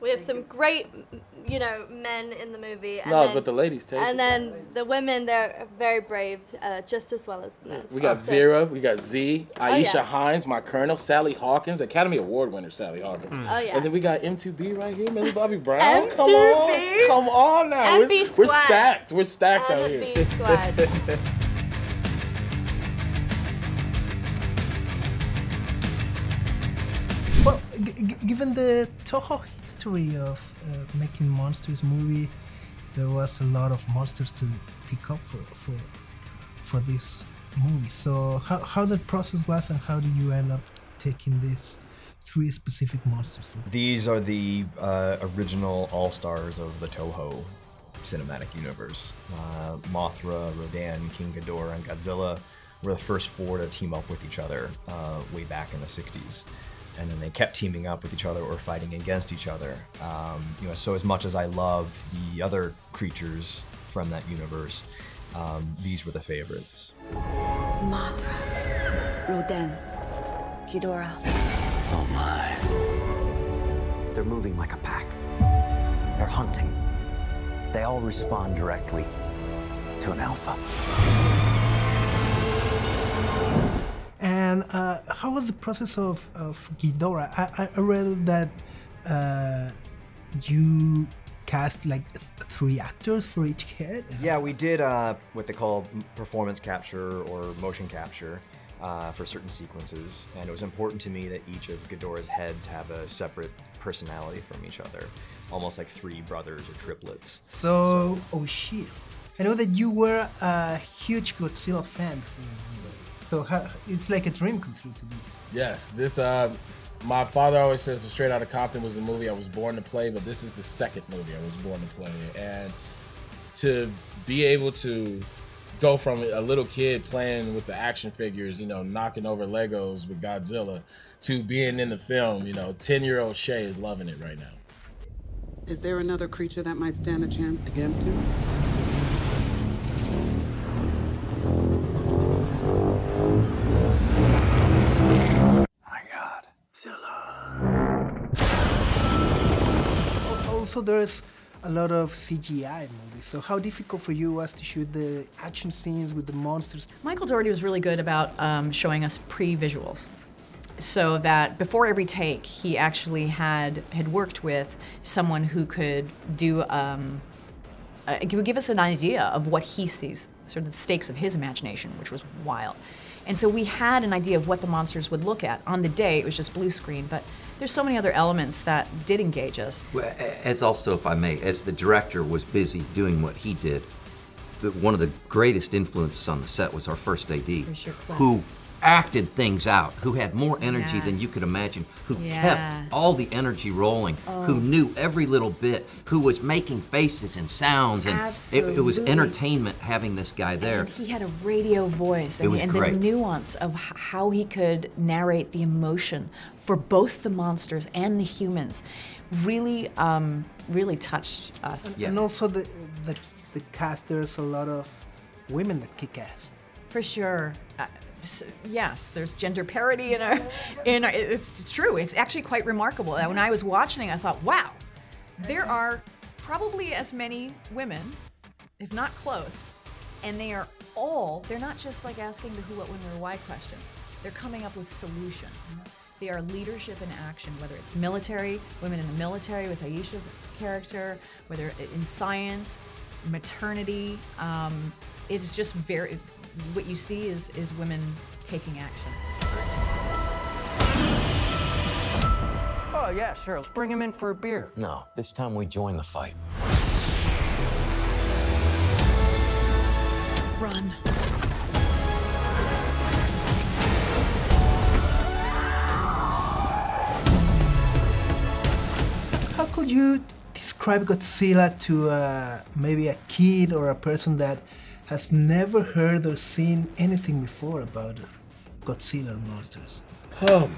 We have some great, you know, men in the movie. And No, then, but the ladies take And it. then the women, they're very brave, uh, just as well as the men. We got Vera, we got Z, Aisha yeah. Hinds, my colonel, Sally Hawkins, Academy Award winner Sally Hawkins. Oh, yeah. And then we got M2B right here, Millie Bobby Brown. Come M2B? on, come on now. We're, we're stacked. We're stacked out here. B squad. given the Toho history of uh, making monsters movie, there was a lot of monsters to pick up for for for this movie. So how how that process was, and how did you end up taking these three specific monsters for? These are the uh, original all stars of the Toho cinematic universe. Uh, Mothra, Rodan, King Ghidorah, and Godzilla were the first four to team up with each other uh, way back in the 60s. And then they kept teaming up with each other or fighting against each other. Um, you know, so as much as I love the other creatures from that universe, um, these were the favorites. Mothra, Rodan, Ghidorah. Oh my. They're moving like a pack. They're hunting. They all respond directly to an alpha. And uh, how was the process of, of Ghidorah? I, I read that uh, you cast like th- three actors for each head. Yeah, we did uh, what they call performance capture or motion capture uh, for certain sequences, and it was important to me that each of Ghidorah's heads have a separate personality from each other, almost like three brothers or triplets. So, oh shit. I know that you were a huge Godzilla fan. So how, it's like a dream come true to me. Yes, this uh my father always says Straight Outta Compton was the movie I was born to play, but this is the second movie I was born to play. And to be able to go from a little kid playing with the action figures, you know, knocking over Legos with Godzilla, to being in the film, you know, 10 year old Shay is loving it right now. Is there another creature that might stand a chance against him? God. Also, there's a lot of CGI movies. So how difficult for you was to shoot the action scenes with the monsters? Michael Dougherty was really good about um, showing us pre-visuals, so that before every take, he actually had had worked with someone who could do um, uh, would give us an idea of what he sees, sort of the stakes of his imagination, which was wild. And so we had an idea of what the monsters would look at. On the day, it was just blue screen, but there's so many other elements that did engage us. Well, As also, if I may, as the director was busy doing what he did, the, one of the greatest influences on the set was our first AD, sure, who acted things out, who had more energy Yeah. than you could imagine, who Yeah. kept all the energy rolling, who Oh. knew every little bit, who was making faces and sounds, and it, it was entertainment having this guy there. And he had a radio voice, It and, was and great. the nuance of how he could narrate the emotion for both the monsters and the humans really, um, really touched us. And also the, the the cast. There's a lot of women that kick ass. For sure. Uh, yes, there's gender parity in our, in our, it's true. It's actually quite remarkable. When I was watching, I thought, wow, there are probably as many women, if not close, and they are all, they're not just like asking the who, what, when, where, why questions. They're coming up with solutions. They are leadership in action, whether it's military, women in the military with Aisha's character, whether in science, maternity. Um, it's just very, what you see is, is women taking action. Oh, yeah, sure. Let's bring him in for a beer. No, this time we join the fight. Run. How could you describe Godzilla to uh, maybe a kid or a person that has never heard or seen anything before about Godzilla monsters? Um,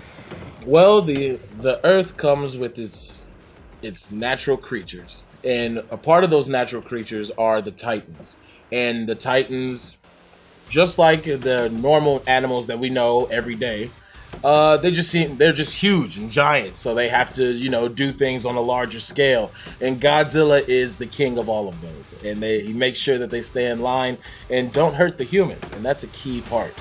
well, the the Earth comes with its its natural creatures, and a part of those natural creatures are the Titans. And the Titans, just like the normal animals that we know every day, Uh, they just seem they're just huge and giant, so they have to you know do things on a larger scale. And Godzilla is the king of all of those, and they he makes sure that they stay in line and don't hurt the humans, and that's a key part.